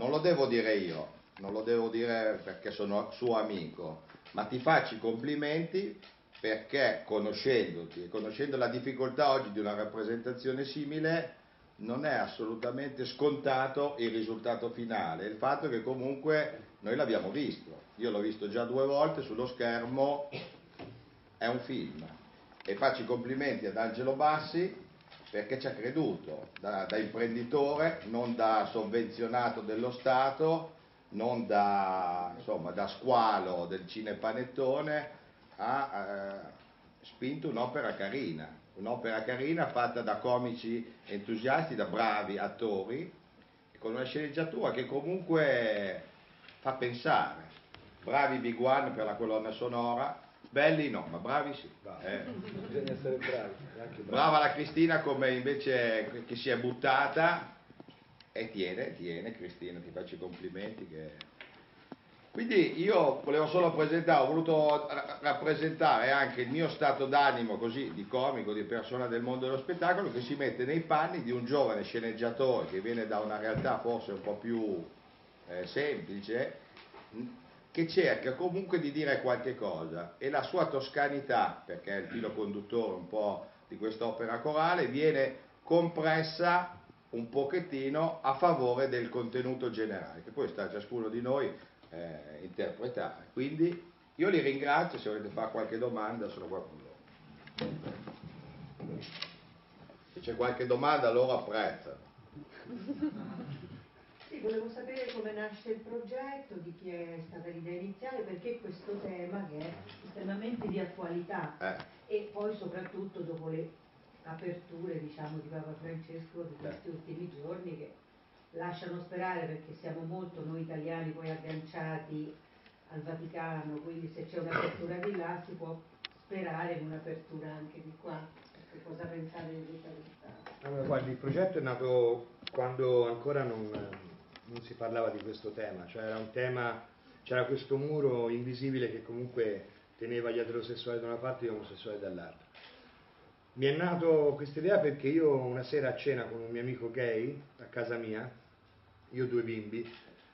non lo devo dire io, non lo devo dire perché sono suo amico, ma ti faccio i complimenti perché conoscendoti e conoscendo la difficoltà oggi di una rappresentazione simile, non è assolutamente scontato il risultato finale, il fatto che comunque noi l'abbiamo visto, io l'ho visto già due volte sullo schermo, è un film. E faccio i complimenti ad Angelo Bassi perché ci ha creduto da, da imprenditore, non da sovvenzionato dello Stato, non da, insomma, da squalo del cinepanettone, ha eh, spinto un'opera carina, un'opera carina fatta da comici entusiasti, da bravi attori, con una sceneggiatura che comunque fa pensare. Bravi Big One per la colonna sonora, belli no, ma bravi sì. Eh. Bisogna essere bravi, bravi. Brava la Cristina come invece che si è buttata e tiene, tiene Cristina, ti faccio i complimenti che quindi io volevo solo presentare, ho voluto rappresentare anche il mio stato d'animo così di comico, di persona del mondo dello spettacolo che si mette nei panni di un giovane sceneggiatore che viene da una realtà forse un po' più eh, semplice, che cerca comunque di dire qualche cosa e la sua toscanità, perché è il filo conduttore un po' di quest'opera corale, viene compressa un pochettino a favore del contenuto generale, che poi sta a ciascuno di noi eh, interpretare. Quindi io li ringrazio, se volete fare qualche domanda sono qua con loro. Se c'è qualche domanda loro apprezzano. Volevo sapere come nasce il progetto, di chi è stata l'idea iniziale, perché questo tema che è estremamente di attualità eh. e poi soprattutto dopo le aperture diciamo, di Papa Francesco di questi eh. ultimi giorni che lasciano sperare perché siamo molto noi italiani poi agganciati al Vaticano, quindi se c'è un'apertura di là si può sperare in un'apertura anche di qua. Che cosa pensate di questa? Allora, guardi, il progetto è nato quando ancora non, non si parlava di questo tema, cioè era un tema, c'era questo muro invisibile che comunque teneva gli eterosessuali da una parte e gli omosessuali dall'altra. Mi è nato questa idea perché io una sera a cena con un mio amico gay a casa mia io ho due bimbi,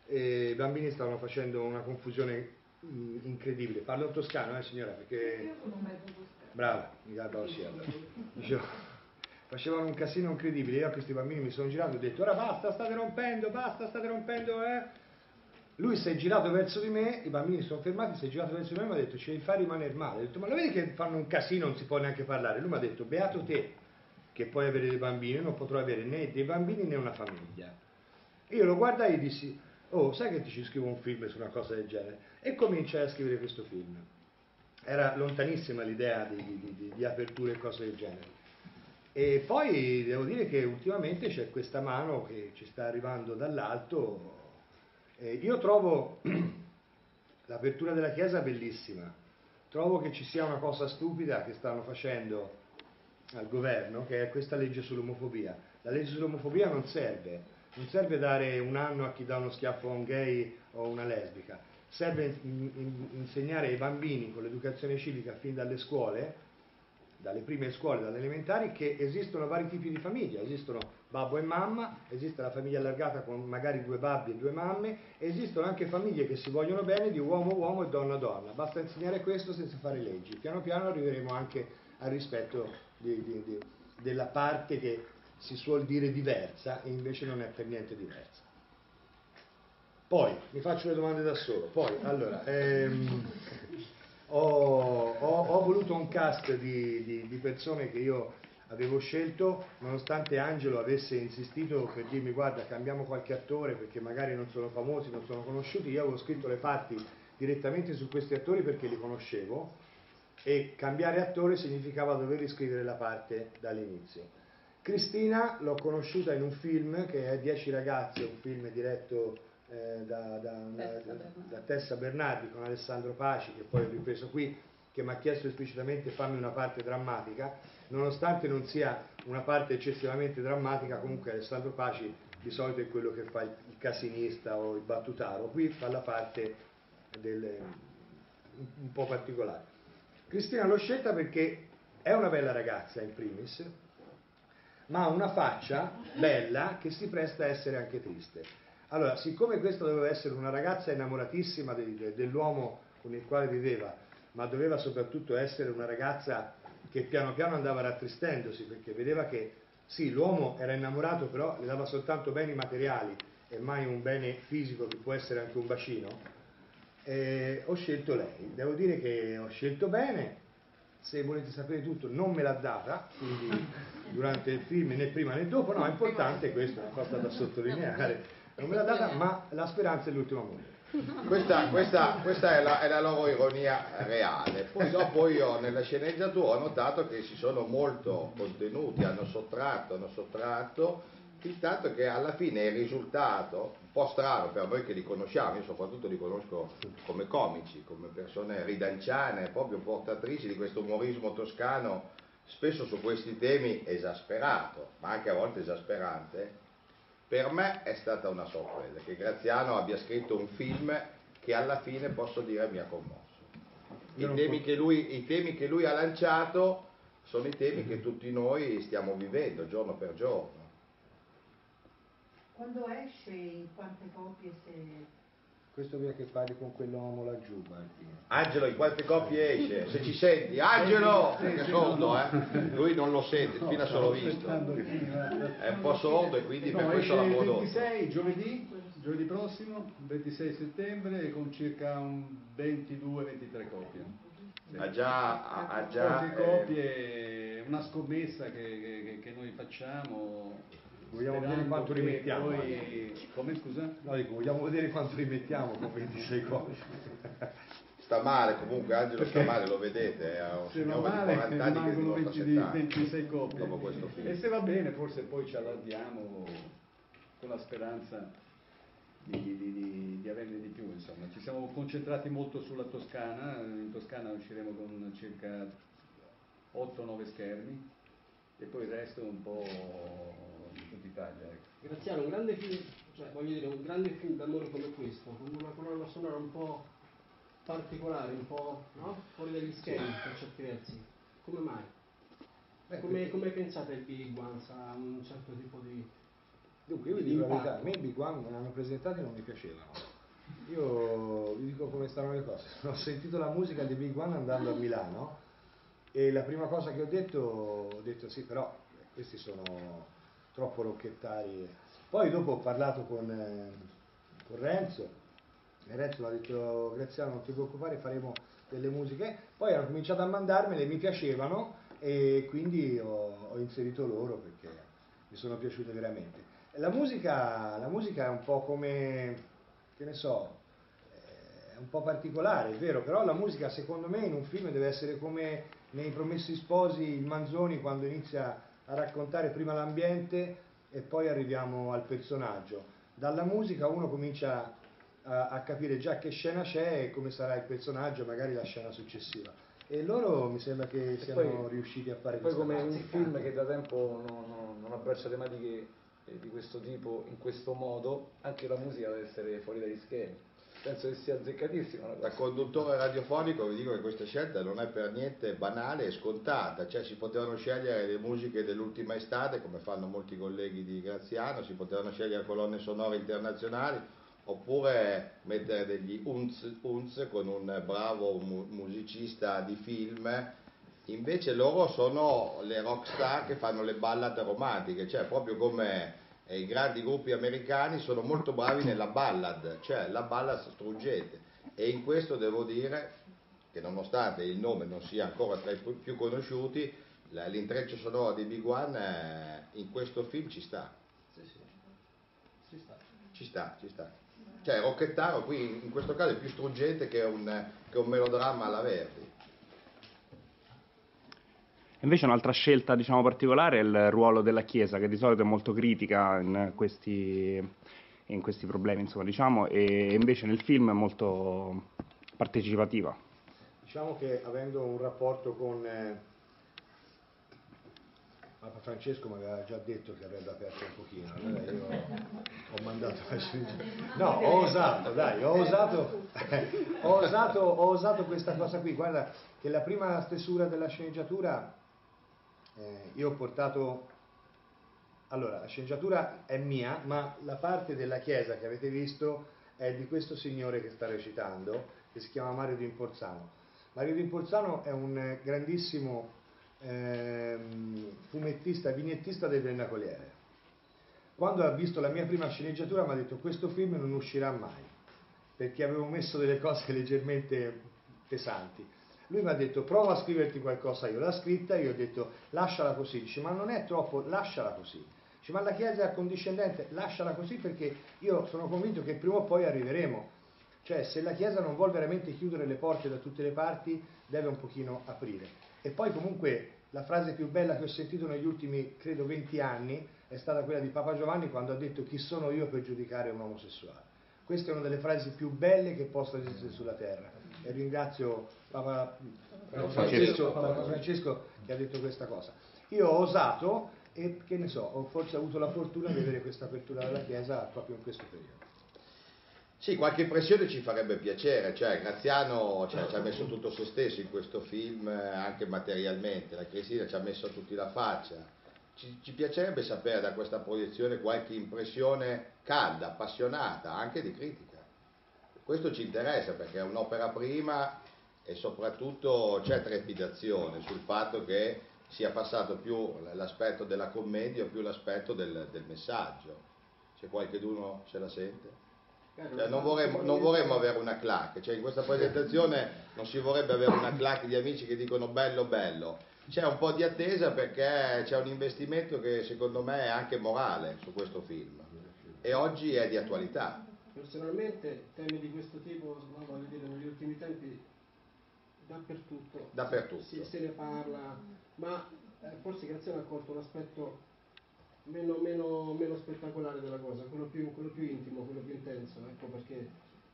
e i bambini stavano facendo una confusione mm, incredibile. Parlo toscano, eh signora, perché... Io sono mezzo toscano. Brava, mi dà sì, allora. Dicevo, facevano un casino incredibile, io a questi bambini mi sono girato e ho detto ora basta, state rompendo, basta, state rompendo, eh. Lui si è girato verso di me, i bambini sono fermati, si è girato verso di me e mi ha detto ci devi far rimanere male. Ho detto ma lo vedi che fanno un casino, non si può neanche parlare. Lui mi ha detto beato te che puoi avere dei bambini, non potrò avere né dei bambini né una famiglia. Io lo guardai e dissi, oh, sai che ti ci scrivo un film su una cosa del genere? E cominciai a scrivere questo film. Era lontanissima l'idea di, di, di, di aperture e cose del genere. E poi devo dire che ultimamente c'è questa mano che ci sta arrivando dall'alto. E io trovo l'apertura della Chiesa bellissima. Trovo che ci sia una cosa stupida che stanno facendo al governo, che è questa legge sull'omofobia. La legge sull'omofobia non serve non serve dare un anno a chi dà uno schiaffo a un gay o una lesbica, serve in, in, insegnare ai bambini con l'educazione civica fin dalle scuole, dalle prime scuole, dalle elementari, che esistono vari tipi di famiglia, esistono babbo e mamma, esiste la famiglia allargata con magari due babbi e due mamme, esistono anche famiglie che si vogliono bene di uomo-uomo e donna-donna, basta insegnare questo senza fare leggi, piano piano arriveremo anche al rispetto di, di, di, della parte che si suol dire diversa e invece non è per niente diversa. Poi, mi faccio le domande da solo, poi, allora, ehm, ho, ho, ho, voluto un cast di, di, di, persone che io avevo scelto, nonostante Angelo avesse insistito per dirmi guarda cambiamo qualche attore perché magari non sono famosi, non sono conosciuti, io avevo scritto le parti direttamente su questi attori perché li conoscevo e cambiare attore significava dover riscrivere la parte dall'inizio. Cristina l'ho conosciuta in un film che è Dieci ragazzi, un film diretto eh, da, da, Tessa da, da, Tessa Bernardi con Alessandro Paci, che poi ho ripreso qui, che mi ha chiesto esplicitamente fammi una parte drammatica, nonostante non sia una parte eccessivamente drammatica, comunque Alessandro Paci di solito è quello che fa il, il casinista o il battutaro, qui fa la parte del, un, un po' particolare. Cristina l'ho scelta perché è una bella ragazza in primis, ma ha una faccia bella che si presta a essere anche triste. Allora, siccome questa doveva essere una ragazza innamoratissima de, dell'uomo con il quale viveva, ma doveva soprattutto essere una ragazza che piano piano andava rattristendosi perché vedeva che sì, l'uomo era innamorato, però le dava soltanto beni materiali e mai un bene fisico che può essere anche un bacino, eh, ho scelto lei. Devo dire che ho scelto bene, se volete sapere tutto non me l'ha data, quindi durante il film né prima né dopo, no, è importante questo, è una cosa da sottolineare non me l'ha data, ma la speranza è l'ultimo amore. Questa, questa, questa è, la, è, la, loro ironia reale. Poi dopo io nella sceneggiatura ho notato che si sono molto contenuti, hanno sottratto, hanno sottratto, il tanto che alla fine il risultato, un po' strano per voi che li conosciamo, io soprattutto li conosco come comici, come persone ridanciane, proprio portatrici di questo umorismo toscano, spesso su questi temi esasperato, ma anche a volte esasperante, per me è stata una sorpresa che Graziano abbia scritto un film che alla fine posso dire mi ha commosso. I temi, lui, I temi, che lui, ha lanciato sono i temi che tutti noi stiamo vivendo giorno per giorno. Quando esce, in quante copie se questo perché parli con quell'uomo laggiù, Martino. Angelo, in quante coppie esce? Se ci senti, Angelo! Perché è sordo, eh? Lui non lo sente, fino a solo visto. È un po' sordo e quindi per questo l'ha prodotto. 26 giovedì, giovedì prossimo, 26 settembre, con circa 22-23 coppie. Ha già, ha già eh, coppie, una scommessa che, che, che noi facciamo Vogliamo vedere quanto rimettiamo. Poi... Come scusa? No, dico, vogliamo vedere quanto rimettiamo con 26 cose. Sta male comunque, Angelo Perché? sta male, lo vedete, è un se va male, 40 anni che 20, 26 coppie. Dopo questo film. E se va bene forse poi ci allarghiamo con la speranza di, di, di, di, averne di più. Insomma. Ci siamo concentrati molto sulla Toscana, in Toscana usciremo con circa 8-9 schermi e poi il resto un po' d'Italia. Ecco. Graziano, un grande film, cioè voglio dire, un grande film d'amore come questo, con una colonna sonora un po' particolare, un po' no? fuori dagli schemi per certi versi. Come mai? Beh, come, come pensate il Big Ones a un certo tipo di. Dunque, io vi dico la verità, a me i Big One me l'hanno presentati e non mi piacevano. Io vi dico come stanno le cose. Ho sentito la musica di Big One andando a Milano e la prima cosa che ho detto, ho detto sì, però questi sono troppo rocchettari. Poi dopo ho parlato con, eh, con Renzo e Renzo mi ha detto Graziano non ti preoccupare faremo delle musiche. Poi hanno cominciato a mandarmele, mi piacevano e quindi ho, ho inserito loro perché mi sono piaciute veramente. La musica, la musica è un po' come, che ne so, è un po' particolare, è vero, però la musica secondo me in un film deve essere come nei Promessi Sposi il Manzoni quando inizia a raccontare prima l'ambiente e poi arriviamo al personaggio. Dalla musica uno comincia a, a, capire già che scena c'è e come sarà il personaggio, magari la scena successiva. E loro mi sembra che e siano poi, riusciti a fare questo. Poi come un film che da tempo non, non, non abbraccia tematiche eh, di questo tipo in questo modo, anche la musica deve essere fuori dagli schemi penso che sia azzeccatissima. Da conduttore radiofonico vi dico che questa scelta non è per niente banale e scontata, cioè si potevano scegliere le musiche dell'ultima estate, come fanno molti colleghi di Graziano, si potevano scegliere colonne sonore internazionali, oppure mettere degli unz, unz con un bravo musicista di film. Invece loro sono le rockstar che fanno le ballate romantiche, cioè proprio come e i grandi gruppi americani sono molto bravi nella ballad, cioè la ballad struggente. E in questo devo dire che nonostante il nome non sia ancora tra i più conosciuti, l'intreccio sonoro di Big One eh, in questo film ci sta. Sì, sì. Ci sta. Ci sta, ci sta. Cioè Rocchettaro qui in questo caso è più struggente che un, che un melodramma alla Verdi. Invece un'altra scelta diciamo, particolare è il ruolo della Chiesa, che di solito è molto critica in questi, in questi problemi, insomma, diciamo, e invece nel film è molto partecipativa. Diciamo che avendo un rapporto con eh, Papa Francesco mi aveva già detto che avrebbe aperto un pochino, allora io ho mandato No, ho osato, dai, ho osato, ho osato, ho osato questa cosa qui. Guarda che la prima stesura della sceneggiatura eh, io ho portato Allora, la sceneggiatura è mia, ma la parte della chiesa che avete visto è di questo signore che sta recitando, che si chiama Mario D'Imporzano. Mario D'Imporzano è un grandissimo eh, fumettista, vignettista del Vernacoliere. Quando ha visto la mia prima sceneggiatura mi ha detto questo film non uscirà mai, perché avevo messo delle cose leggermente pesanti. Lui mi ha detto prova a scriverti qualcosa, io l'ho scritta, io ho detto lasciala così, dice ma non è troppo, lasciala così. Dice ma la Chiesa è accondiscendente, lasciala così perché io sono convinto che prima o poi arriveremo. Cioè se la Chiesa non vuole veramente chiudere le porte da tutte le parti, deve un pochino aprire. E poi comunque la frase più bella che ho sentito negli ultimi, credo, 20 anni è stata quella di Papa Giovanni quando ha detto chi sono io per giudicare un omosessuale. Questa è una delle frasi più belle che possa esistere sulla terra e ringrazio Papa Francesco, Papa Francesco che ha detto questa cosa. Io ho osato e che ne so, ho forse avuto la fortuna di avere questa apertura della Chiesa proprio in questo periodo. Sì, qualche impressione ci farebbe piacere, cioè Graziano cioè, ci ha messo tutto se stesso in questo film, anche materialmente, la Cristina ci ha messo tutti la faccia. Ci, ci, piacerebbe sapere da questa proiezione qualche impressione calda, appassionata, anche di critica. Questo ci interessa perché è un'opera prima e soprattutto c'è trepidazione sul fatto che sia passato più l'aspetto della commedia o più l'aspetto del, del messaggio. C'è qualcuno ce la sente? Cioè, non, vorremmo, non, vorremmo, avere una clac, cioè in questa presentazione non si vorrebbe avere una clac di amici che dicono bello bello, c'è un po' di attesa perché c'è un investimento che secondo me è anche morale su questo film e oggi è di attualità. Personalmente temi di questo tipo, voglio dire, negli ultimi tempi dappertutto, dappertutto. Si, se ne parla, ma eh, forse Graziano ha colto un aspetto meno, meno, meno, spettacolare della cosa, quello più, quello più, intimo, quello più intenso, ecco perché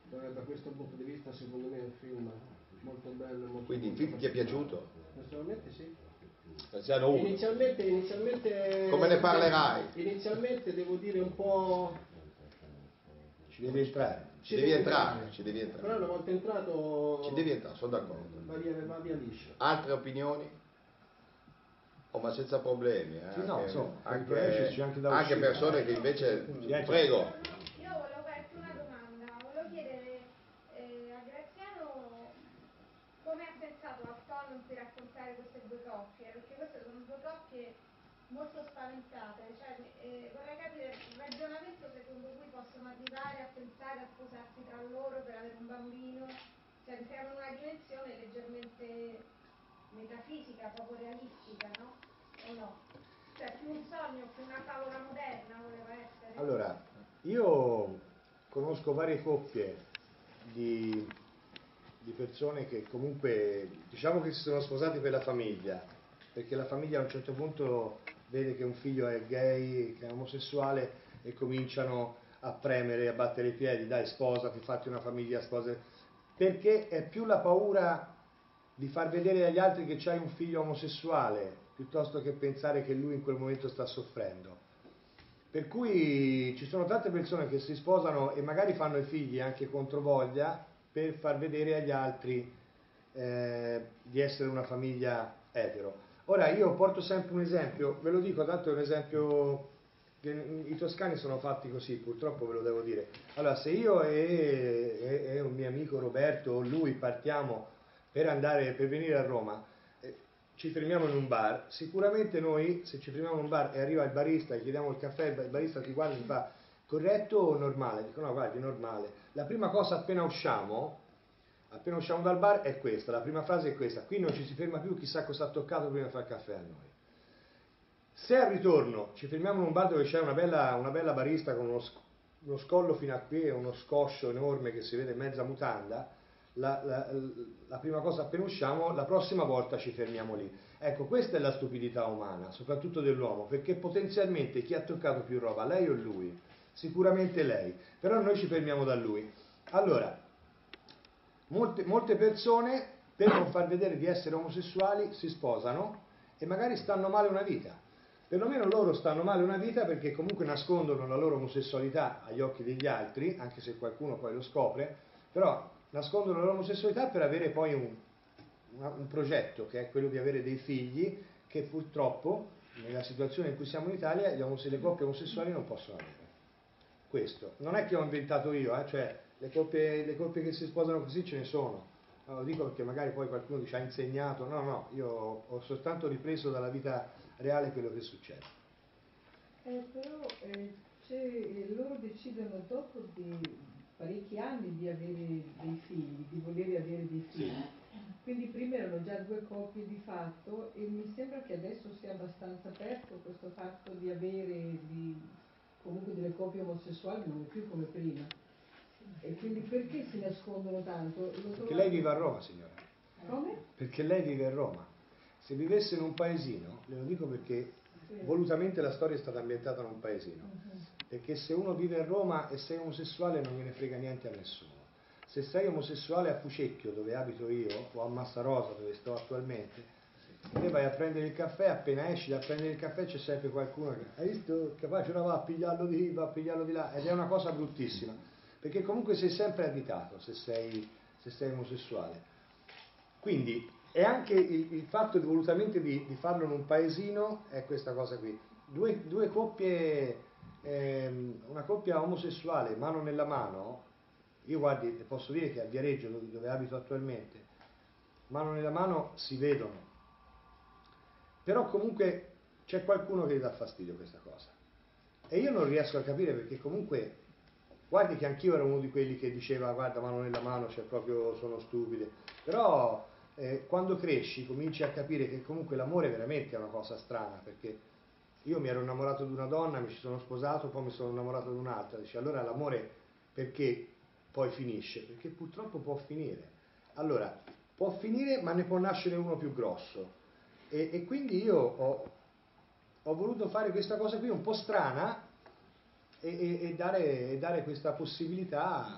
da, da, questo punto di vista secondo me è un film molto bello. Molto Quindi il film ti è piaciuto? Personalmente sì. Inizialmente, inizialmente, Come ne parlerai? Inizialmente devo dire un po'... Ci devi entrare. Ci, devi entrare, ci devi entrare. Però una volta entrato... Ci devi entrare, sono d'accordo. Va via, va via liscio. Altre opinioni? Oh, ma senza problemi. Eh? Sì, no, anche, insomma, anche, anche, anche persone che invece... Prego. molto spaventate, cioè, eh, vorrei capire il ragionamento secondo cui possono arrivare a pensare a sposarsi tra loro per avere un bambino, cioè entriamo in una dimensione leggermente metafisica, poco realistica, no? O no? Cioè più un sogno, più una favola moderna voleva essere. Allora, io conosco varie coppie di, di persone che comunque diciamo che si sono sposati per la famiglia, perché la famiglia a un certo punto vede che un figlio è gay, che è omosessuale e cominciano a premere, a battere i piedi, dai sposati, fatti una famiglia, spose, perché è più la paura di far vedere agli altri che c'hai un figlio omosessuale, piuttosto che pensare che lui in quel momento sta soffrendo. Per cui ci sono tante persone che si sposano e magari fanno i figli anche contro voglia per far vedere agli altri eh, di essere una famiglia etero. Ora io porto sempre un esempio, ve lo dico, tanto è un esempio i toscani sono fatti così, purtroppo ve lo devo dire. Allora, se io e, e, e un mio amico Roberto o lui partiamo per andare, per venire a Roma, eh, ci fermiamo in un bar, sicuramente noi, se ci fermiamo in un bar e arriva il barista, gli chiediamo il caffè, il barista ti guarda e ti fa corretto o normale? Dico no, guardi, normale. La prima cosa appena usciamo Appena usciamo dal bar è questa, la prima frase è questa, qui non ci si ferma più, chissà cosa ha toccato prima di fare caffè a noi. Se al ritorno ci fermiamo in un bar dove c'è una bella, una bella barista con uno, uno, scollo fino a qui e uno scoscio enorme che si vede mezza mutanda, la, la, la, prima cosa appena usciamo, la prossima volta ci fermiamo lì. Ecco, questa è la stupidità umana, soprattutto dell'uomo, perché potenzialmente chi ha toccato più roba, lei o lui? Sicuramente lei, però noi ci fermiamo da lui. Allora, Molte, molte persone, per non far vedere di essere omosessuali, si sposano e magari stanno male una vita. Perlomeno loro stanno male una vita perché comunque nascondono la loro omosessualità agli occhi degli altri, anche se qualcuno poi lo scopre, però nascondono la loro omosessualità per avere poi un, un progetto che è quello di avere dei figli che purtroppo nella situazione in cui siamo in Italia le coppie omosessuali non possono avere. Questo. Non è che ho inventato io, eh? cioè le coppie, le coppie, che si sposano così ce ne sono. No, lo dico perché magari poi qualcuno dice ha insegnato, no, no, io ho soltanto ripreso dalla vita reale quello che succede. Eh, però eh, loro decidono dopo di parecchi anni di avere dei figli, di voler avere dei figli. Sì. Quindi prima erano già due coppie di fatto e mi sembra che adesso sia abbastanza aperto questo fatto di avere di, comunque delle coppie omosessuali non più come prima. E quindi perché si nascondono tanto? Perché lei vive a Roma, signora. Come? Perché lei vive a Roma. Se vivesse in un paesino, le lo dico perché volutamente la storia è stata ambientata in un paesino, perché se uno vive a Roma e sei omosessuale non gliene frega niente a nessuno. Se sei omosessuale a Fucecchio, dove abito io, o a Massarosa, dove sto attualmente, te vai a prendere il caffè, appena esci da prendere il caffè c'è sempre qualcuno che hai visto? Capace ora va a pigliarlo di va a pigliarlo di là. Ed è una cosa bruttissima perché comunque sei sempre additato se sei, se sei omosessuale. Quindi è anche il, il fatto di, volutamente di, di, farlo in un paesino è questa cosa qui. Due, due coppie ehm, una coppia omosessuale mano nella mano io guardi posso dire che a Viareggio dove, dove abito attualmente mano nella mano si vedono. Però comunque c'è qualcuno che gli dà fastidio questa cosa. E io non riesco a capire perché comunque, guardi che anch'io ero uno di quelli che diceva guarda mano nella mano, cioè proprio sono stupide, però eh, quando cresci cominci a capire che comunque l'amore veramente è una cosa strana, perché io mi ero innamorato di una donna, mi ci sono sposato, poi mi sono innamorato di un'altra, dice allora l'amore perché poi finisce? Perché purtroppo può finire. Allora, può finire ma ne può nascere uno più grosso e, e quindi io ho, ho, voluto fare questa cosa qui un po' strana e, e, e dare, dare, questa possibilità a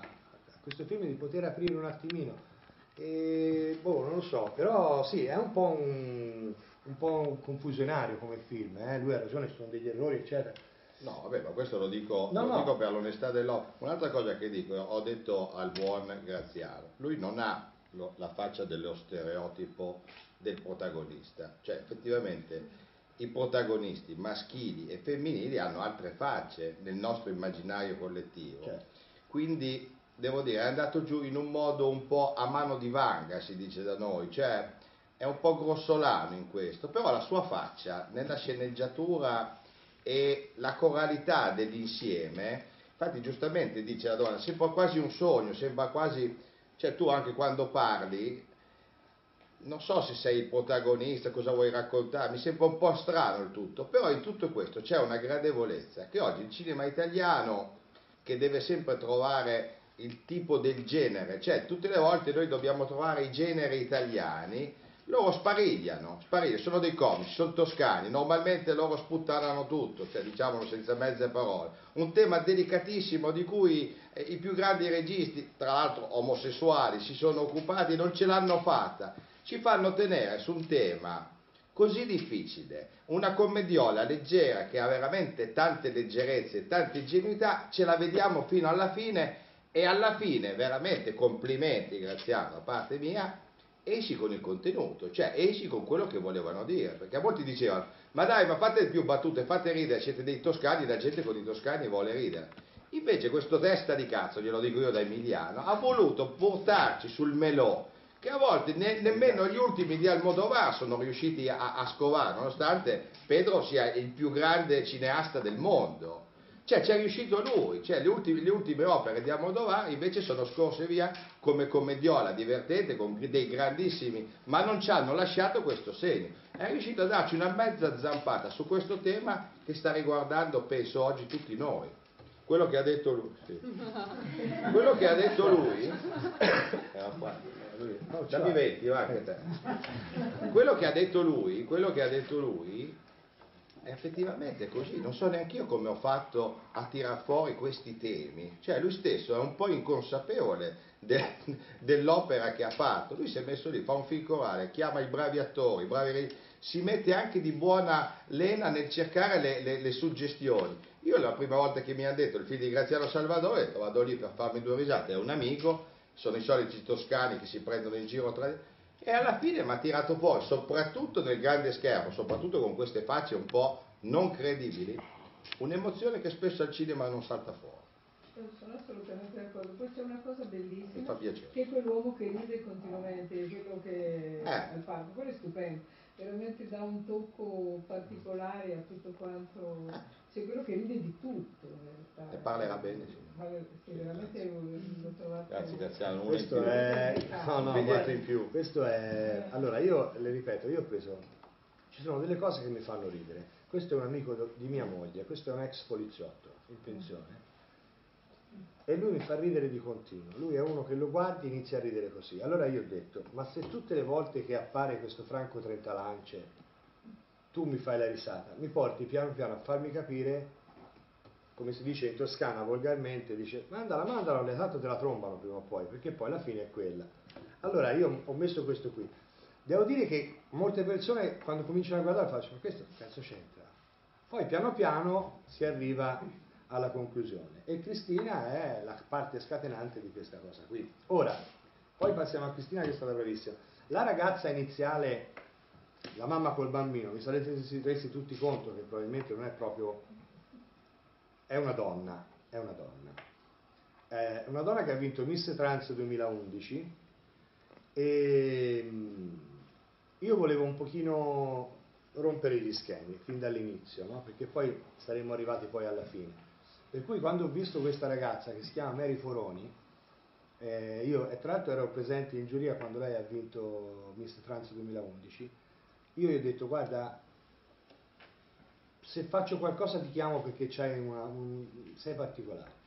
questo film di poter aprire un attimino. E, boh, non lo so, però sì, è un po' un, un, po confusionario come film, eh? lui ha ragione, ci sono degli errori, eccetera. No, vabbè, ma questo lo dico, no, lo no. dico per l'onestà dell'opera. Un'altra cosa che dico, ho detto al buon Graziano, lui non ha lo, la faccia dello stereotipo del protagonista. Cioè effettivamente i protagonisti maschili e femminili hanno altre facce nel nostro immaginario collettivo. Certo. Quindi devo dire è andato giù in un modo un po' a mano di vanga, si dice da noi, cioè è un po' grossolano in questo, però la sua faccia nella sceneggiatura e la coralità dell'insieme, infatti giustamente dice la donna, sembra quasi un sogno, sembra quasi, cioè tu anche quando parli non so se sei il protagonista, cosa vuoi raccontare, mi sembra un po' strano il tutto, però in tutto questo c'è una gradevolezza che oggi il cinema italiano, che deve sempre trovare il tipo del genere, cioè tutte le volte noi dobbiamo trovare i generi italiani, loro sparigliano, sparigliano, sono dei comici, sono toscani, normalmente loro sputtanano tutto, cioè diciamolo senza mezze parole. Un tema delicatissimo di cui eh, i più grandi registi, tra l'altro omosessuali, si sono occupati non ce l'hanno fatta ci fanno tenere su un tema così difficile, una commediola leggera che ha veramente tante leggerezze e tante ingenuità, ce la vediamo fino alla fine e alla fine veramente complimenti Graziano da parte mia, esci con il contenuto, cioè esci con quello che volevano dire, perché a molti dicevano ma dai ma fate più battute, fate ridere, siete dei toscani, la gente con i toscani vuole ridere. Invece questo testa di cazzo, glielo dico io da Emiliano, ha voluto portarci sul melò che a volte ne, nemmeno gli ultimi di Almodovar sono riusciti a, a scovare, nonostante Pedro sia il più grande cineasta del mondo. Cioè ci è riuscito lui, cioè, le, ultime, le, ultime, opere di Almodovar invece sono scorse via come commediola divertente con dei grandissimi, ma non ci hanno lasciato questo segno. È riuscito a darci una mezza zampata su questo tema che sta riguardando, penso, oggi tutti noi. Quello che ha detto lui, sì. quello che ha detto lui, lui. Dammi 20, va anche te. Quello che ha detto lui, quello che ha detto lui, è effettivamente così, non so neanche io come ho fatto a tirar fuori questi temi, cioè lui stesso è un po' inconsapevole de, dell'opera che ha fatto, lui si è messo lì, fa un film corale, chiama i bravi attori, i bravi, si mette anche di buona lena nel cercare le, le, le suggestioni. Io la prima volta che mi hanno detto il film di Graziano Salvador, ho detto vado lì per farmi due risate, è un amico, sono i soliti toscani che si prendono in giro tra... E alla fine mi ha tirato fuori, soprattutto nel grande schermo, soprattutto con queste facce un po' non credibili, un'emozione che spesso al cinema non salta fuori. Sono assolutamente d'accordo. Poi c'è una cosa bellissima. Che è quell'uomo che ride continuamente, quello che eh. al parco, quello è stupendo. Veramente dà un tocco particolare a tutto quanto. C'è quello che ride di tutto. E parlerà bene, sì. Sì, veramente l'ho trovato. Grazie, Graziano. Questo è. No, no, guarda in più. Questo è. Allora, io le ripeto, io ho preso. Ci sono delle cose che mi fanno ridere. Questo è un amico di mia moglie, questo è un ex poliziotto in pensione e lui mi fa ridere di continuo. Lui è uno che lo guardi e inizia a ridere così. Allora io ho detto, ma se tutte le volte che appare questo Franco Trentalance tu mi fai la risata, mi porti piano piano a farmi capire, come si dice in Toscana volgarmente, dice mandala, mandala, tanto te la trombano prima o poi, perché poi la fine è quella. Allora io ho messo questo qui. Devo dire che molte persone quando cominciano a guardare faccio, ma questo cazzo c'entra? Poi piano piano si arriva alla conclusione. E Cristina è la parte scatenante di questa cosa qui. Ora, poi passiamo a Cristina che è stata bravissima. La ragazza iniziale, la mamma col bambino, vi sarete resi tutti conto che probabilmente non è proprio... è una donna, è una donna. È una donna che ha vinto Miss Trans 2011 e mm, io volevo un pochino rompere gli schemi fin dall'inizio, no? perché poi saremmo arrivati poi alla fine. Per cui quando ho visto questa ragazza che si chiama Mary Foroni, eh, io tra l'altro ero presente in giuria quando lei ha vinto Miss Trans 2011, io gli ho detto guarda, se faccio qualcosa ti chiamo perché una, un, sei particolare.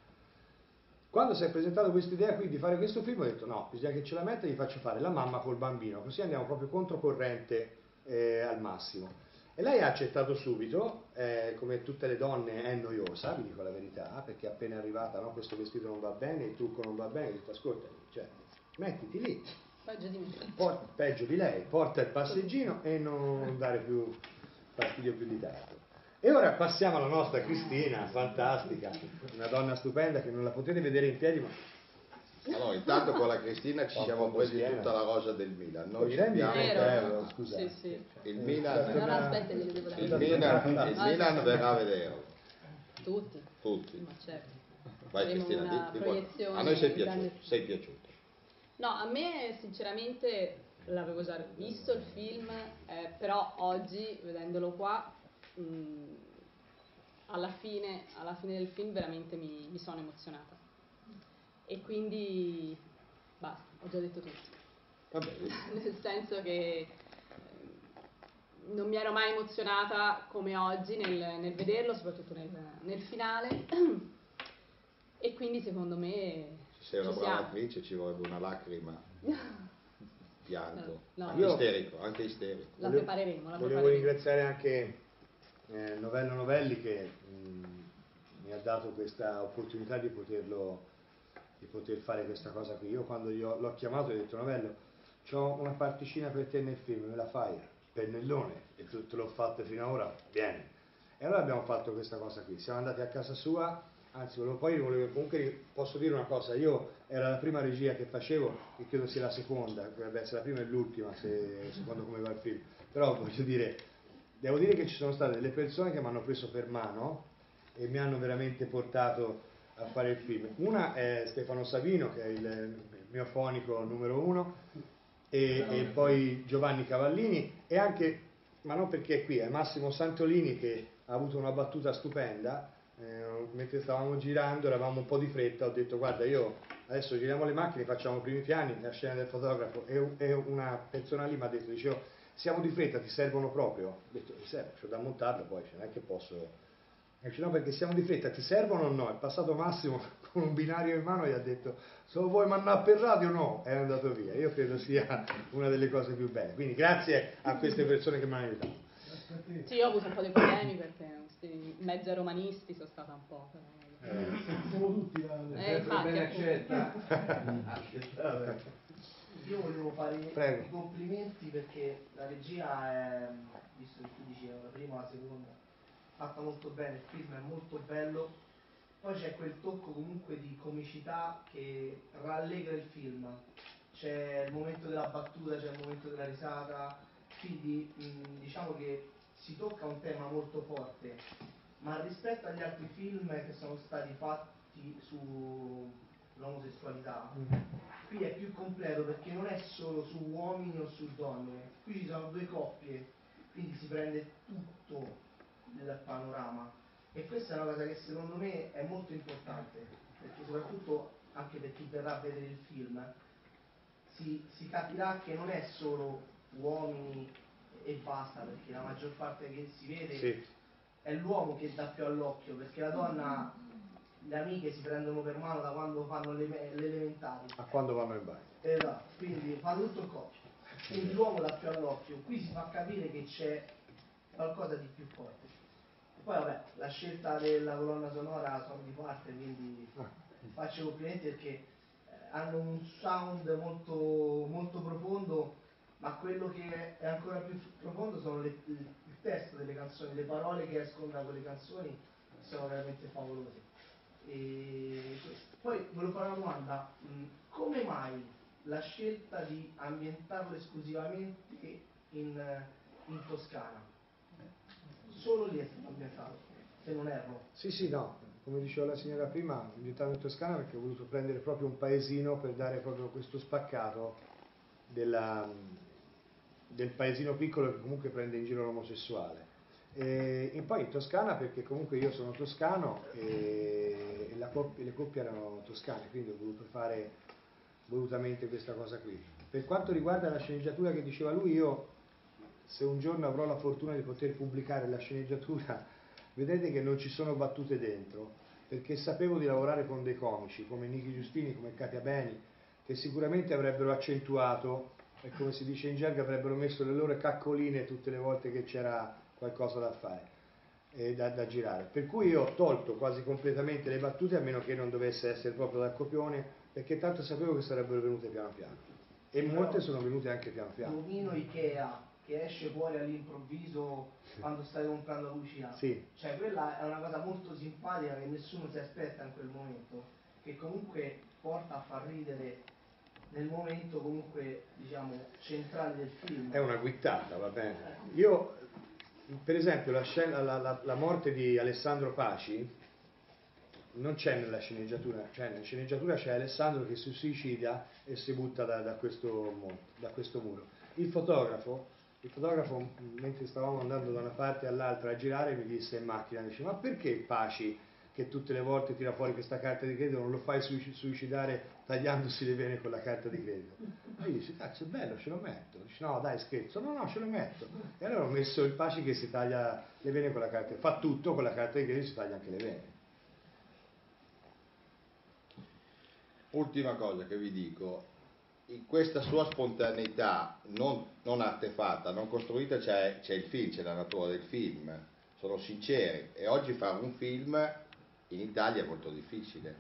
Quando si è presentato questa idea qui di fare questo film ho detto no, bisogna che ce la metta e gli faccio fare la mamma col bambino, così andiamo proprio controcorrente eh, al massimo. E lei ha accettato subito, eh, come tutte le donne è noiosa, vi dico la verità, perché appena arrivata, no, questo vestito non va bene, il trucco non va bene, detto ascolta, cioè, mettiti lì. Peggio di me. Porta, peggio di lei, porta il passeggino e non dare più fastidio più di tanto. E ora passiamo alla nostra Cristina, fantastica, una donna stupenda che non la potete vedere in piedi, ma allora, intanto con la Cristina ci siamo presi tutta la rosa del Milan. Noi sappiamo che scusate. Sì, sì. Il Milan, non aspetta, il Milan, il Milan verrà a vederlo. Tutti. Tutti. Ma certo. Vai Cristina, di, di a noi sei piaciuto, grande... sei piaciuto. No, a me sinceramente l'avevo già visto il film, eh, però oggi vedendolo qua, mh, alla, fine, alla, fine, del film veramente mi, mi sono emozionata e quindi basta, ho già detto tutto. Nel senso che ehm, non mi ero mai emozionata come oggi nel, nel vederlo, soprattutto nel, nel, finale. E quindi secondo me. Se sei una brava siamo. attrice ci vorrebbe una lacrima. Pianto. No, anche, isterico, anche isterico. La volevo, prepareremo. La volevo prepareremo. ringraziare anche eh, Novello Novelli che mh, mi ha dato questa opportunità di poterlo di poter fare questa cosa qui. Io quando l'ho chiamato ho detto Novello, ho una particina per te nel film, me la fai? Pennellone, e te, l'ho fatta fino ad ora, vieni. E allora abbiamo fatto questa cosa qui, siamo andati a casa sua, anzi volevo, poi volevo, comunque posso dire una cosa, io era la prima regia che facevo e credo sia la seconda, dovrebbe essere la prima e l'ultima se, secondo come va il film, però voglio dire, devo dire che ci sono state delle persone che mi hanno preso per mano e mi hanno veramente portato a fare il film. Una è Stefano Savino, che è il mio fonico numero uno, e, e poi Giovanni Cavallini, e anche, ma non perché è qui, è Massimo Santolini che ha avuto una battuta stupenda. Eh, mentre stavamo girando, eravamo un po' di fretta, ho detto guarda io adesso giriamo le macchine, facciamo i primi piani, la scena del fotografo e, e una persona lì mi ha detto, dicevo, siamo di fretta, ti servono proprio? Ho detto, mi serve, c'ho da montarlo poi, non è che posso dice no perché siamo di fretta, ti servono o no? È passato Massimo con un binario in mano e gli ha detto se lo vuoi mandare per radio no, è andato via. Io credo sia una delle cose più belle. Quindi grazie a queste persone che mi hanno aiutato. Sì, io ho avuto un po' di problemi perché questi mezza romanisti sono stata un po'. Però... Eh. Siamo tutti eh, infatti, bene accetta. Io volevo fare Prego. i complimenti perché la regia è, visto che tu dicevi la prima, la seconda, fatta molto bene, il film è molto bello, poi c'è quel tocco comunque di comicità che rallegra il film, c'è il momento della battuta, c'è il momento della risata, quindi mh, diciamo che si tocca un tema molto forte, ma rispetto agli altri film che sono stati fatti sull'omosessualità, mm-hmm. qui è più completo perché non è solo su uomini o su donne, qui ci sono due coppie, quindi si prende tutto il panorama e questa è una cosa che secondo me è molto importante, perché soprattutto anche per chi verrà a vedere il film, si, si capirà che non è solo uomini e basta, perché la maggior parte che si vede sì. è l'uomo che dà più all'occhio, perché la donna, le amiche si prendono per mano da quando fanno le, le elementari. A quando vanno in bagno. Esatto, quindi fanno tutto il coppia. Quindi l'uomo dà più all'occhio, qui si fa capire che c'è qualcosa di più forte. Poi vabbè, la scelta della colonna sonora sono di parte, quindi ah. faccio complimenti perché eh, hanno un sound molto, molto profondo ma quello che è ancora più profondo sono le, il, il testo delle canzoni, le parole che escono da quelle canzoni sono veramente favolose. E poi volevo fare una domanda, mm, come mai la scelta di ambientarlo esclusivamente in, in Toscana? Solo lì è stato ambientato, se non erro. Sì, sì, no, come diceva la signora prima, ambientato in Toscana perché ho voluto prendere proprio un paesino per dare proprio questo spaccato della, del paesino piccolo che comunque prende in giro l'omosessuale. E, poi in Toscana perché comunque io sono toscano e, e coppia, le coppie erano toscane, quindi ho voluto fare volutamente questa cosa qui. Per quanto riguarda la sceneggiatura che diceva lui, io se un giorno avrò la fortuna di poter pubblicare la sceneggiatura, vedete che non ci sono battute dentro, perché sapevo di lavorare con dei comici come Nichi Giustini, come Katia Beni, che sicuramente avrebbero accentuato e come si dice in gergo avrebbero messo le loro caccoline tutte le volte che c'era qualcosa da fare e da, da, girare. Per cui io ho tolto quasi completamente le battute a meno che non dovesse essere proprio dal copione, perché tanto sapevo che sarebbero venute piano piano. E molte sono venute anche piano piano. Domino Ikea che esce fuori all'improvviso quando stai comprando la lucina. Sì. Cioè quella è una cosa molto simpatica che nessuno si aspetta in quel momento, che comunque porta a far ridere nel momento comunque diciamo centrale del film. È una guittata, va bene. Io, per esempio, la, scena, la, la, la morte di Alessandro Paci non c'è nella sceneggiatura, cioè nella sceneggiatura c'è Alessandro che si suicida e si butta da, da, questo, da questo, muro. Il fotografo, il fotografo, mentre stavamo andando da una parte all'altra a girare, mi disse in macchina, dice, ma perché Paci che tutte le volte tira fuori questa carta di credito, non lo fai suicidare tagliandosi le vene con la carta di credito. E io dice, cazzo è bello, ce lo metto. Dice, no dai scherzo, no no ce lo metto. E allora ho messo il Paci che si taglia le vene con la carta, fa tutto con la carta di credito si taglia anche le vene. Ultima cosa che vi dico, in questa sua spontaneità non, non artefatta, non costruita, c'è, c'è il film, c'è la natura del film, sono sinceri e oggi fare un film in Italia è molto difficile,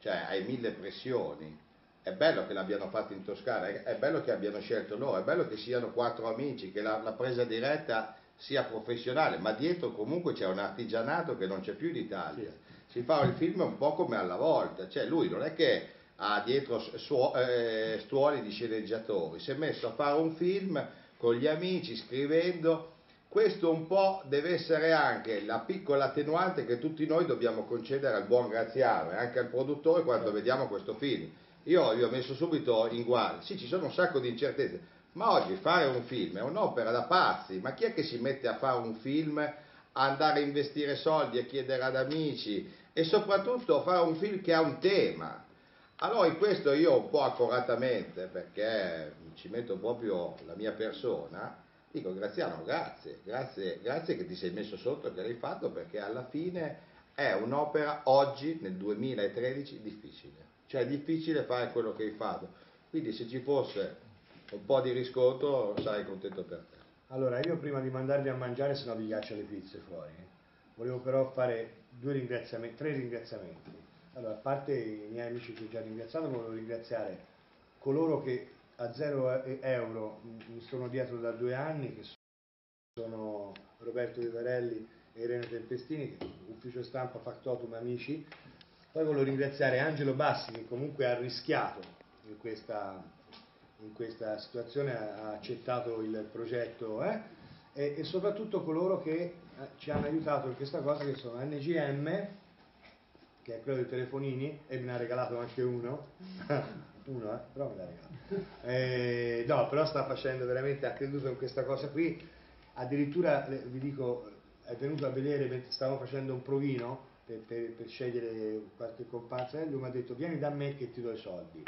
cioè hai mille pressioni. È bello che l'abbiano fatto in Toscana, è bello che abbiano scelto loro, è bello che siano quattro amici, che la, la presa diretta sia professionale, ma dietro comunque c'è un artigianato che non c'è più in Italia. Si fa il film un po' come alla volta, cioè lui non è che ha dietro suo, eh, stuoli di sceneggiatori, si è messo a fare un film con gli amici, scrivendo questo un po' deve essere anche la piccola attenuante che tutti noi dobbiamo concedere al buon Graziano e anche al produttore quando certo. vediamo questo film. Io vi ho messo subito in guardia, sì ci sono un sacco di incertezze, ma oggi fare un film è un'opera da pazzi, ma chi è che si mette a fare un film, andare a investire soldi, a chiedere ad amici e soprattutto a fare un film che ha un tema? Allora in questo io un po' accuratamente, perché ci metto proprio la mia persona, Dico Graziano, grazie, grazie, grazie che ti sei messo sotto, che l'hai fatto, perché alla fine è un'opera oggi, nel 2013, difficile. Cioè è difficile fare quello che hai fatto. Quindi se ci fosse un po' di riscontro sarei contento per te. Allora, io prima di mandarvi a mangiare, se no vi ghiaccio le pizze fuori, volevo però fare ringraziamenti, tre ringraziamenti. Allora, a parte i miei amici che ho già ringraziato, volevo ringraziare coloro che a 0 euro mi sono dietro da due anni, che sono Roberto Vivarelli e Irene Tempestini, ufficio stampa Factotum Amici. Poi voglio ringraziare Angelo Bassi che comunque ha rischiato in questa, in questa situazione ha accettato il progetto eh? e, e, soprattutto coloro che eh, ci hanno aiutato in questa cosa che sono NGM che è quello dei telefonini e me ne ha regalato anche uno. Uno eh, però me l'ha regalato. Eh, no però sta facendo veramente ha creduto in questa cosa qui. Addirittura vi dico è venuto a vedere mentre stavamo facendo un provino per, per, per scegliere qualche comparsa e lui mi ha detto vieni da me che ti do i soldi.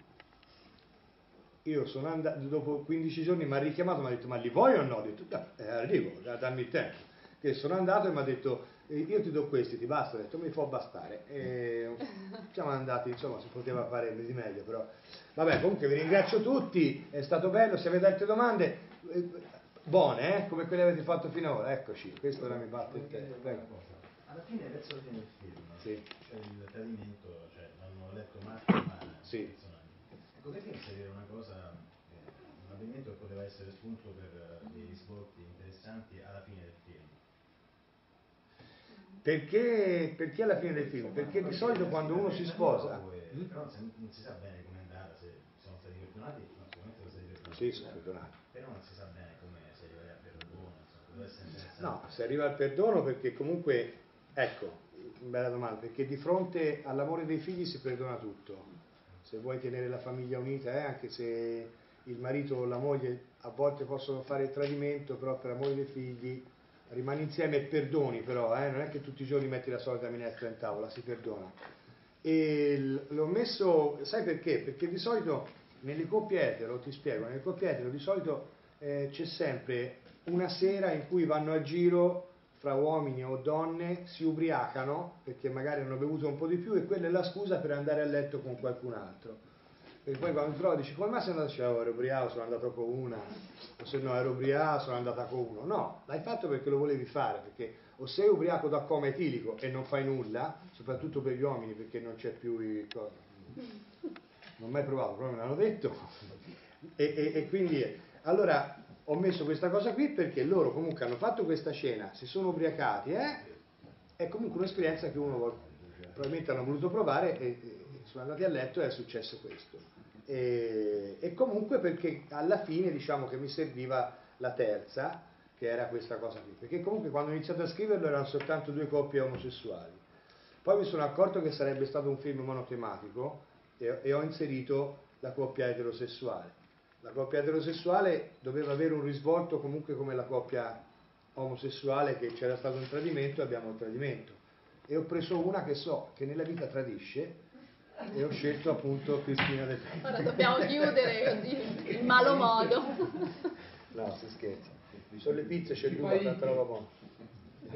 Io sono andato, dopo 15 giorni mi ha richiamato, mi ha detto ma li vuoi o no? Ho detto eh, arrivo, dammi il tempo. Che sono andato e mi ha detto eh, io ti do questi, ti basta? Ho detto mi può bastare. E siamo andati, insomma si poteva fare di meglio però. Vabbè comunque vi ringrazio tutti, è stato bello, se avete altre domande, eh, buone eh? come quelle avete fatto finora, eccoci, questo ora mi batte il tempo. Prego. Alla fine, verso la fine del film, sì. c'è il tradimento, cioè l'hanno letto Marco, ma sì Ecco, perché inserire una cosa, eh, un avvenimento che poteva essere spunto per dei risvolti interessanti alla fine del film? Perché, perché alla fine del film? Perché di solito quando uno si sposa... Mm? Però non si sa bene come è andata, se sono stati perdonati, no, sicuramente sono stati perdonati. Sì, sono perdonati. Però non si sa bene come si arriva al perdono. No, si arriva al perdono perché comunque, ecco, bella domanda, perché di fronte all'amore dei figli si perdona tutto se vuoi tenere la famiglia unita, eh, anche se il marito o la moglie a volte possono fare il tradimento, però per amore dei figli rimani insieme e perdoni però, eh, non è che tutti i giorni metti la solita minestra in tavola, si perdona. E l'ho messo, sai perché? Perché di solito nelle coppie etero, ti spiego, nelle coppie etero di solito eh, c'è sempre una sera in cui vanno a giro fra uomini o donne si ubriacano perché magari hanno bevuto un po' di più e quella è la scusa per andare a letto con qualcun altro. E poi quando trovo dici come mai sei andato? Dice, oh, ero ubriaco, sono andato con una, o se no ero ubriaco, sono andata con uno. No, l'hai fatto perché lo volevi fare, perché o sei ubriaco da coma etilico e non fai nulla, soprattutto per gli uomini perché non c'è più il... Non ho mai provato, però me l'hanno detto. E, e, e quindi, allora, ho messo questa cosa qui perché loro comunque hanno fatto questa cena, si sono ubriacati, eh? è comunque un'esperienza che uno probabilmente hanno voluto provare e, sono andati a letto e è successo questo. E, e, comunque perché alla fine diciamo che mi serviva la terza, che era questa cosa qui, perché comunque quando ho iniziato a scriverlo erano soltanto due coppie omosessuali. Poi mi sono accorto che sarebbe stato un film monotematico e, e ho inserito la coppia eterosessuale la coppia eterosessuale doveva avere un risvolto comunque come la coppia omosessuale che c'era stato un tradimento e abbiamo il tradimento. E ho preso una che so che nella vita tradisce e ho scelto appunto Cristina Del Ora dobbiamo chiudere così in malo modo. No, si scherza. Sono le pizze, c'è due, tanta roba buona.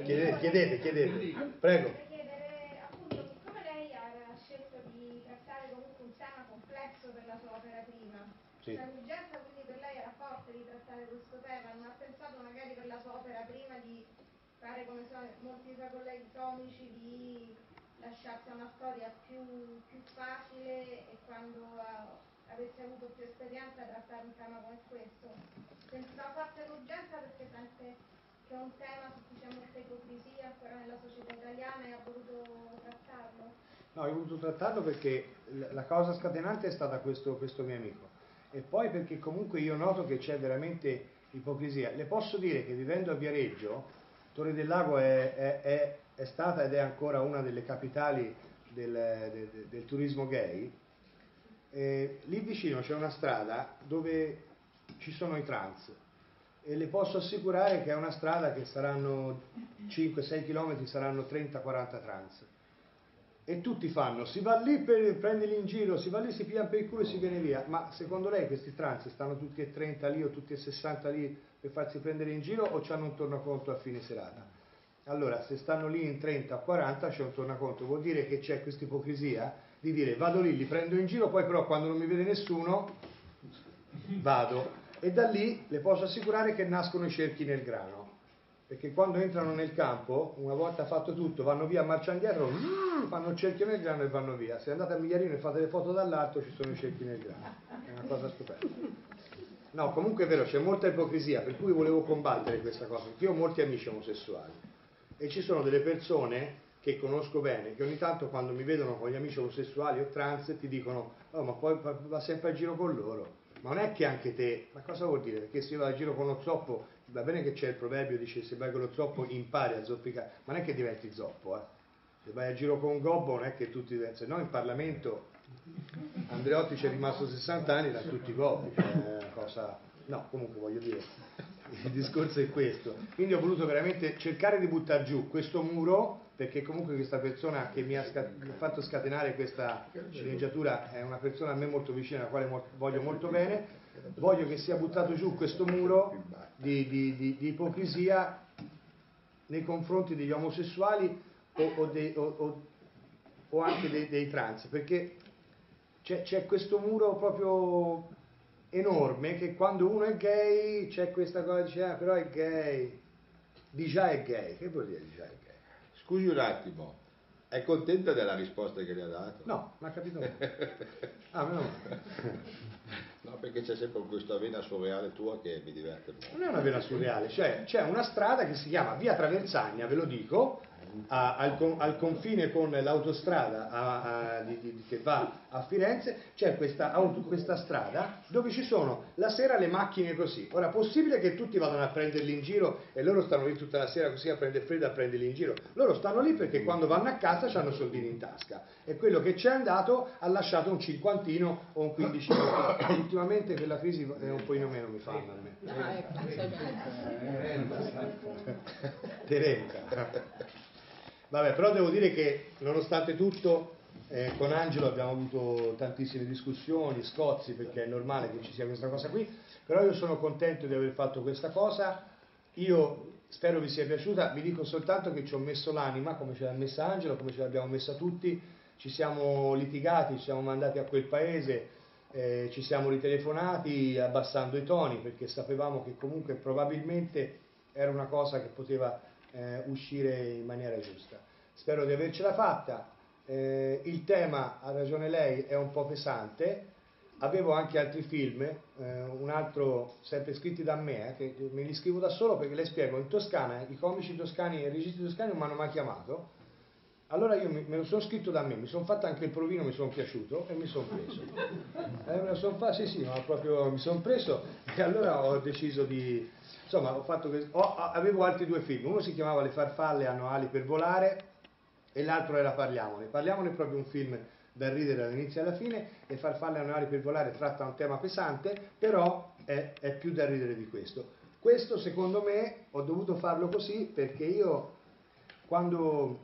Chiedete, chiedete, chiedete. Prego. Sì. L'urgenza quindi per lei era forte di trattare questo tema, non ha pensato magari per la sua opera prima di fare come so, molti suoi colleghi comici, di lasciarsi una storia più, più facile e quando uh, avesse avuto più esperienza trattare un tema come questo. Sentiva forte l'urgenza perché sente che è un tema su cui c'è ipocrisia ancora nella società italiana e ha voluto trattarlo. No, ho voluto trattarlo perché la cosa scatenante è stata questo, questo mio amico e poi perché comunque io noto che c'è veramente ipocrisia. Le posso dire che vivendo a Viareggio, Torre del Lago è, è, è, è stata ed è ancora una delle capitali del, del, del turismo gay. E lì vicino c'è una strada dove ci sono i trans e le posso assicurare che è una strada che saranno 5-6 km, saranno 30-40 trans e tutti fanno, si va lì per prenderli in giro, si va lì, si piglia per il culo e si viene via. Ma secondo lei questi trans stanno tutti e 30 lì o tutti e 60 lì per farsi prendere in giro o hanno un tornaconto a fine serata? Allora, se stanno lì in 30 o 40 c'è un tornaconto, vuol dire che c'è questa ipocrisia di dire vado lì, li prendo in giro, poi però quando non mi vede nessuno vado. E da lì le posso assicurare che nascono i cerchi nel grano perché quando entrano nel campo, una volta fatto tutto, vanno via, marciano dietro, fanno il cerchio nel grano e vanno via. Se andate a Migliarino e fate le foto dall'alto, ci sono i cerchi nel grano. È una cosa stupenda. No, comunque è vero, c'è molta ipocrisia, per cui volevo combattere questa cosa, perché io ho molti amici omosessuali e ci sono delle persone che conosco bene, che ogni tanto quando mi vedono con gli amici omosessuali o trans ti dicono, oh ma poi va sempre a giro con loro. ma non è che anche te, ma cosa vuol dire? Perché se io vado a giro con lo zoppo, va bene che c'è il proverbio, dice se vai con lo zoppo impari a zoppicare, ma non è che diventi zoppo, eh. Se vai a giro con un gobbo non è che tutti, se no in Parlamento Andreotti ci è rimasto 60 anni da tutti i gobbi, una cosa... No, comunque voglio dire, il discorso è questo. Quindi ho voluto veramente cercare di buttare giù questo muro perché comunque questa persona che mi ha fatto scatenare questa sceneggiatura è una persona a me molto vicina, alla quale mo voglio molto bene, voglio che sia buttato giù questo muro di, di, di, di ipocrisia nei confronti degli omosessuali o, o, dei, o, o anche dei, dei, trans, perché c'è, c'è questo muro proprio enorme che quando uno è gay c'è questa cosa, dice ah però è gay, di già è gay, che vuol dire di già è gay? Scusi un attimo, è contenta della risposta che le ha dato? No, non ha capito. ah, no. no, perché c'è sempre questa vena surreale tua che mi diverte molto. Non è una vena surreale, cioè c'è una strada che si chiama Via Traversagna, ve lo dico, al, confine con l'autostrada che va a Firenze, c'è questa, questa, strada dove ci sono la sera le macchine così. Ora, possibile che tutti vadano a prenderli in giro e loro stanno lì tutta la sera così a prendere freddo a prenderli in giro? Loro stanno lì perché quando vanno a casa hanno soldini in tasca e quello che c'è andato ha lasciato un cinquantino o un quindicino. Ultimamente quella crisi è un po' in meno mi fanno a me. Ah, ecco, Terenca. Vabbè, però devo dire che nonostante tutto eh, con Angelo abbiamo avuto tantissime discussioni, scozzi, perché è normale che ci sia questa cosa qui, però io sono contento di aver fatto questa cosa, io spero vi sia piaciuta, vi dico soltanto che ci ho messo l'anima, come ce l'ha messa Angelo, come ce l'abbiamo messa tutti, ci siamo litigati, ci siamo mandati a quel paese, eh, ci siamo ritelefonati abbassando i toni, perché sapevamo che comunque probabilmente era una cosa che poteva eh, uscire in maniera giusta. Spero di avercela fatta. Eh, il tema, ha ragione lei, è un po' pesante. Avevo anche altri film, eh, un altro sempre scritti da me, eh, che me li scrivo da solo perché le spiego, in Toscana i comici toscani e i registi toscani non mi hanno mai chiamato, allora io me lo sono scritto da me, mi sono fatto anche il provino, mi sono piaciuto e mi sono preso. Eh, me lo sono fatto, sì sì, no, proprio mi sono preso e allora ho deciso di, Insomma, ho fatto che, ho, avevo altri due film, uno si chiamava Le farfalle hanno ali per volare e l'altro era Parliamone. Parliamone è proprio un film da ridere dall'inizio alla fine, Le farfalle hanno ali per volare tratta un tema pesante, però è, è più da ridere di questo. Questo secondo me ho dovuto farlo così perché io quando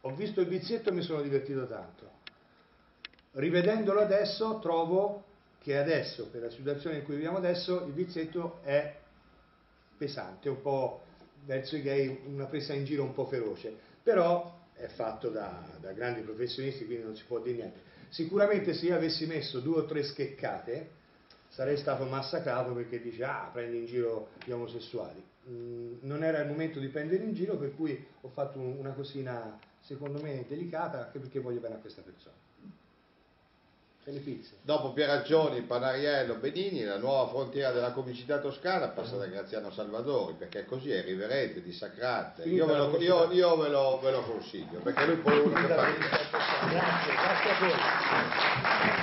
ho visto il vizietto mi sono divertito tanto. Rivedendolo adesso trovo che adesso, per la situazione in cui viviamo adesso, il vizietto è pesante, un po' verso i gay, una presa in giro un po' feroce, però è fatto da, da grandi professionisti, quindi non si può dire niente. Sicuramente se io avessi messo due o tre scheccate, sarei stato massacrato perché dice ah prendi in giro gli omosessuali. Mm, non era il momento di prendere in giro, per cui ho fatto una cosina secondo me delicata, anche perché voglio bene a questa persona. Dopo Pieraccioni, Panariello, Benini, la nuova frontiera della comicità toscana passa da Graziano Salvadori, perché così è riverente, dissacrante. Io, ve lo, io, io ve, lo, ve lo, consiglio, perché lui poi uno che fa... Grazie, grazie a voi.